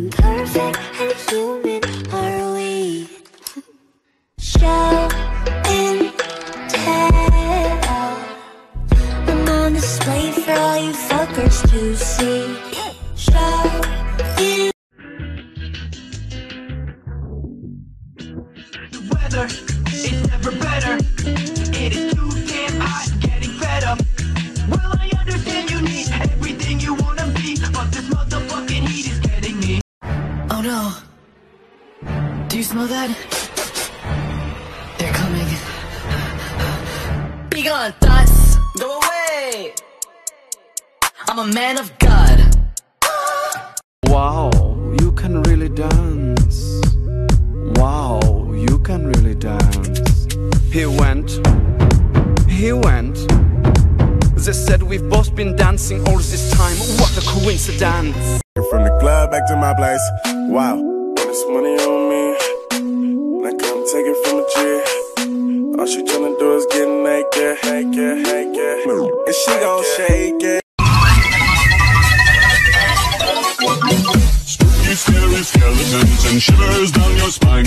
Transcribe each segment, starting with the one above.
And perfect and human are we? Tell. I'm on display for all you fuckers to see Oh no. Do you smell that? They're coming. Be gone, thoughts. Go away. I'm a man of God. Wow, you can really dance. Wow, you can really dance. He went, he went. They said we've both been dancing all this time. What a coincidence! From back to my place. Wow. This money on me. Now come take it from a G. All she tryna do is get naked, naked, naked. And she gon' shake it. Spooky, scary skeletons and shivers down your spine.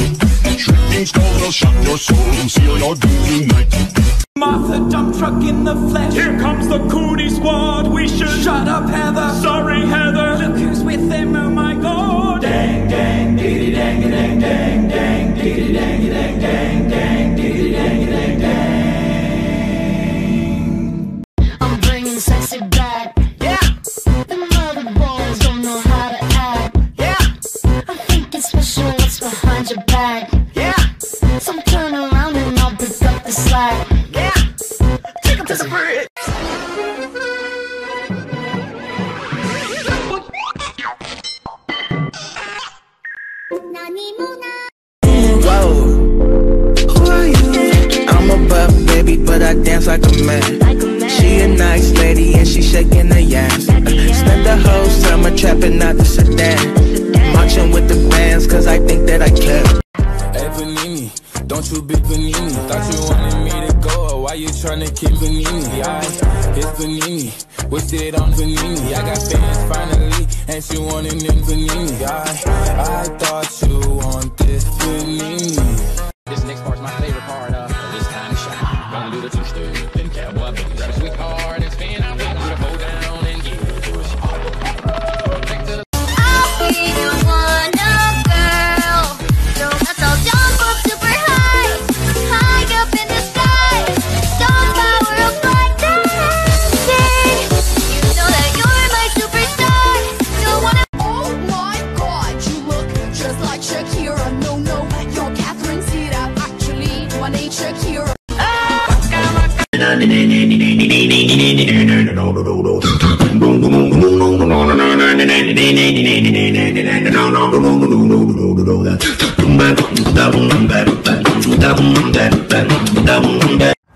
Shrieking skulls will shock your soul, and seal your doom tonight. Martha, dump truck in the flesh. Here comes the Cooney squad. We should shut up, Heather. Sorry, Heather. Look I dance like a man. She a nice lady and she shaking her ass. Uh, spent the whole summer trapping out the sedan. Marching with the bands, cause I think that I can. Hey Panini, don't you be Panini. Thought you wanted me to go, or why you tryna keep Panini? I, it's Panini, wish it on Panini. I got fans finally, and she wanted them Panini. I, I thought you want this Panini. This next part's my favorite part of of Gonna do the two step cowboy. Grab a sweet card and spin I'll be wonder girl. So let's all jump up super high, high up in the sky. Power of dancing. You know that you're my superstar. Don't wanna. Oh my god, you look just like Shakira. No, no, you're Catherine Zeta. Actually, one ain't.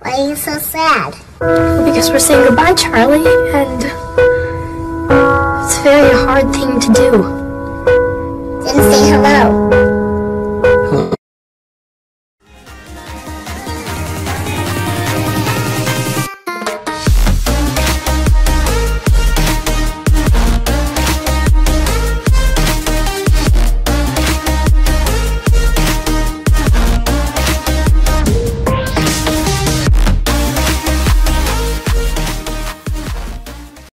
Why are you so sad? Because we're saying goodbye, Charlie, and it's a very hard thing to do. Didn't say hello.